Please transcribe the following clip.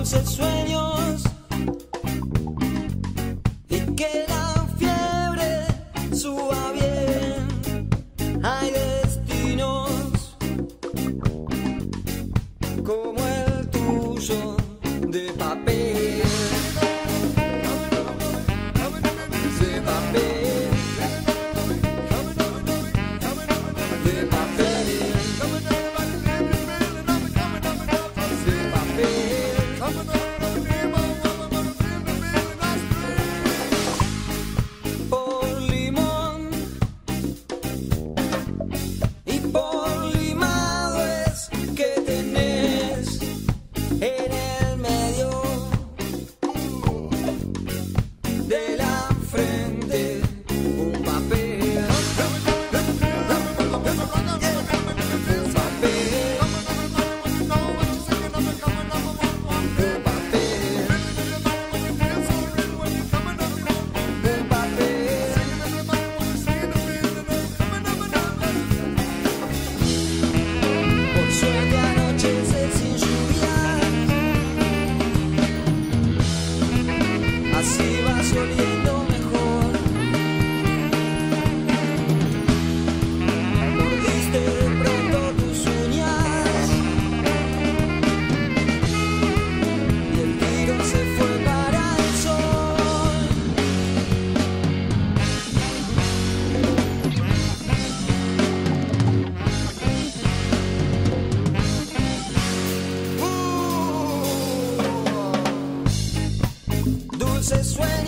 dulces sueños y que la fiebre suba bien. Hay destinos como el tuyo de papel. se swear.